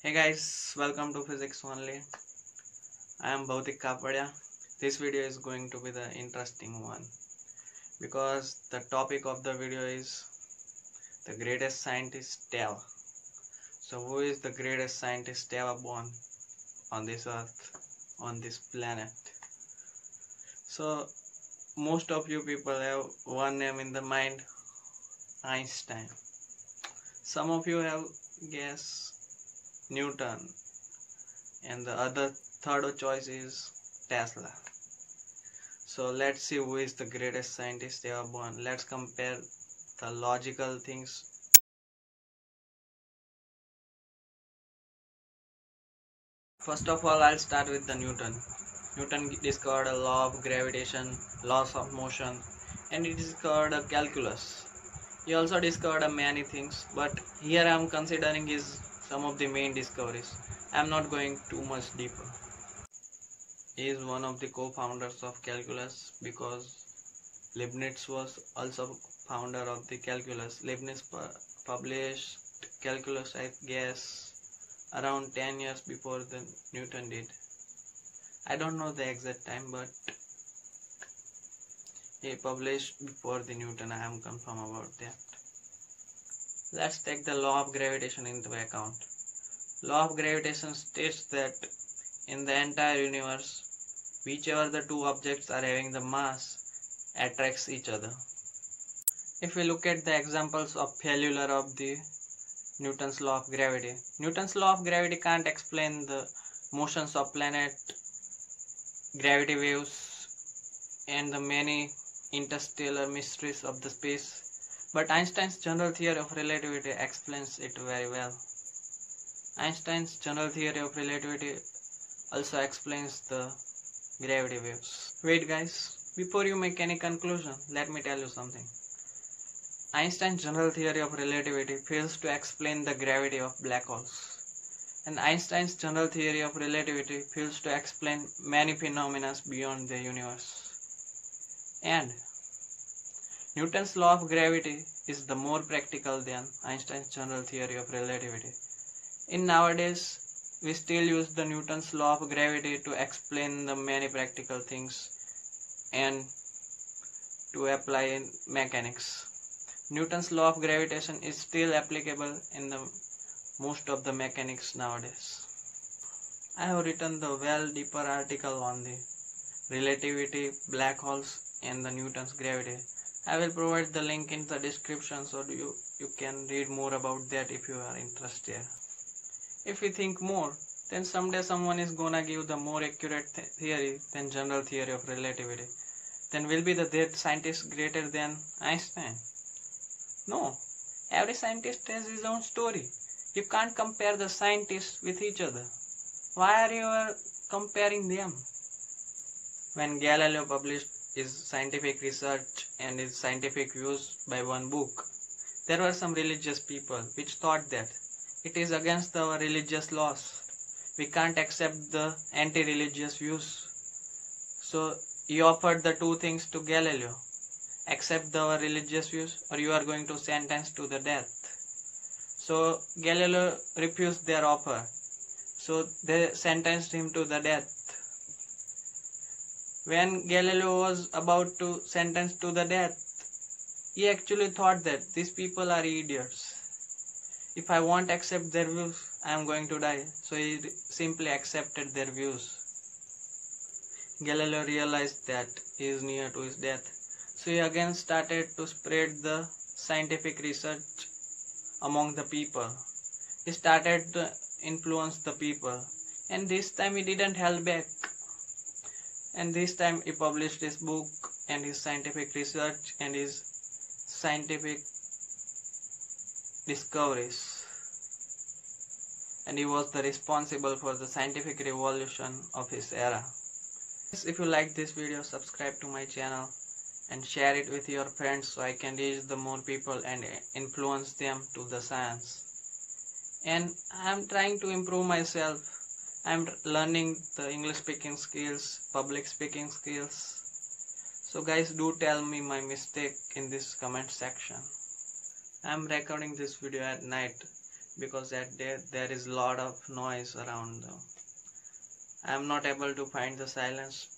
Hey guys, welcome to Physics Only. I am Bhautik Kapadiya. This video is going to be the interesting one because the topic of the video is the greatest scientist ever. So, who is the greatest scientist ever born on this earth, on this planet? So, most of you people have one name in the mind Einstein. Some of you have guessed Newton, and the other third choice is Tesla. So let's see who is the greatest scientist ever born. Let's compare the logical things. First of all, I'll start with the Newton. Newton discovered a law of gravitation, laws of motion, and he discovered a calculus. He also discovered many things, but here I am considering his some of the main discoveries. I am not going too much deeper. He is one of the co-founders of calculus because Leibniz was also founder of the calculus. Leibniz pu- published calculus, I guess, around 10 years before the Newton did. I don't know the exact time, but he published before the Newton. I am confirm about that. Let's take the law of gravitation into account. Law of gravitation states that in the entire universe, whichever the two objects are having the mass attracts each other. If we look at the examples of failure of the Newton's law of gravity, Newton's law of gravity can't explain the motions of planet, gravity waves, and the many interstellar mysteries of the space but Einstein's general theory of relativity explains it very well. Einstein's general theory of relativity also explains the gravity waves. Wait guys, before you make any conclusion, let me tell you something. Einstein's general theory of relativity fails to explain the gravity of black holes. And Einstein's general theory of relativity fails to explain many phenomena beyond the universe. And Newton's law of gravity is the more practical than Einstein's general theory of relativity. In nowadays, we still use the Newton's law of gravity to explain the many practical things and to apply in mechanics. Newton's law of gravitation is still applicable in the most of the mechanics nowadays. I have written the well deeper article on the relativity, black holes and the Newton's gravity I will provide the link in the description so you, you can read more about that if you are interested. If we think more, then someday someone is gonna give the more accurate th- theory than general theory of relativity. Then will be the that scientist greater than Einstein? No. Every scientist has his own story. You can't compare the scientists with each other. Why are you uh, comparing them? When Galileo published his scientific research and his scientific views by one book. There were some religious people which thought that it is against our religious laws. We can't accept the anti religious views. So he offered the two things to Galileo accept our religious views or you are going to sentence to the death. So Galileo refused their offer. So they sentenced him to the death when Galileo was about to sentence to the death, he actually thought that these people are idiots. If I won't accept their views, I am going to die. So he simply accepted their views. Galileo realized that he is near to his death. So he again started to spread the scientific research among the people. He started to influence the people. And this time he didn't hold back and this time he published his book and his scientific research and his scientific discoveries. And he was the responsible for the scientific revolution of his era. If you like this video subscribe to my channel and share it with your friends so i can reach the more people and influence them to the science. And i am trying to improve myself I'm learning the English speaking skills, public speaking skills. So guys do tell me my mistake in this comment section. I'm recording this video at night because that there, there is a lot of noise around them. I am not able to find the silence